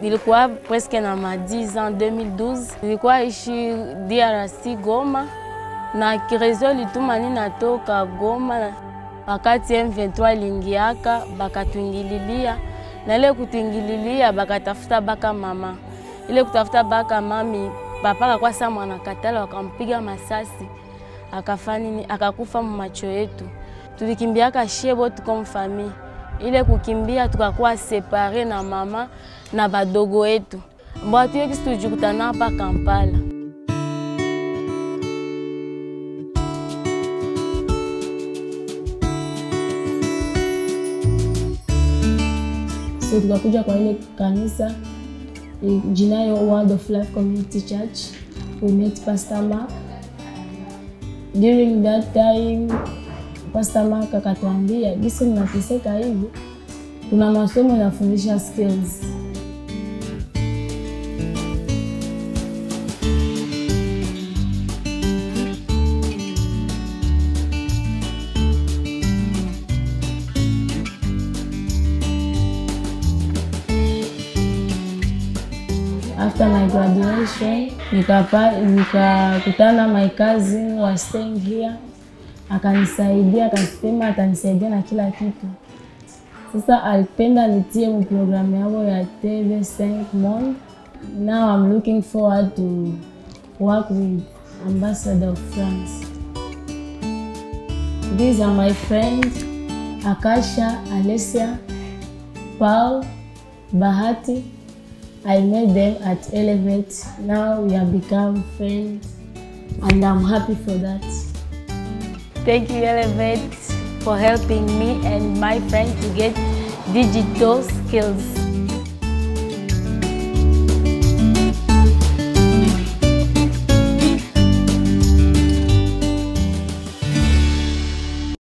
Nilikuwa presque na ma 10 ans 2012. Nilikuwa ishi DRC Goma na kirezo lituma ninatoka Goma. Wakati M23 lingiaka bakatuingililia, na ile kutuingililia bakatafuta baka mama, ile kutafuta baka mami papa akakuwa saa mwanakatala, wakampiga masasi akafa nini, akakufa mumacho yetu. Tulikimbiaka shebo tuko mfamii ile kukimbia tukakuwa separe na mama na badogo wetu mbwatuyekisi tujikutana hapa Kampala. So tukakuja kwa ile kanisa jina yo Word of Life Community Church. We met Pastor Mark. During that time Pastor Mark akatuambia gisi mnateseka hivi, kuna masomo yanafundisha skills. After my graduation nikakutana my cousin was staying here akanisaidia akasema atanisaidia na kila kitu. Sasa alipenda nitie mprogramu programu yao ya TV5 Monde. Now I'm looking forward to work with Ambassador of France. These are my friends Akasha, Alessia, Paul, Bahati. I met them at Elevate. Now we have become friends and I'm happy for that. Thank you, Elevate, for helping me and my friend to get digital skills.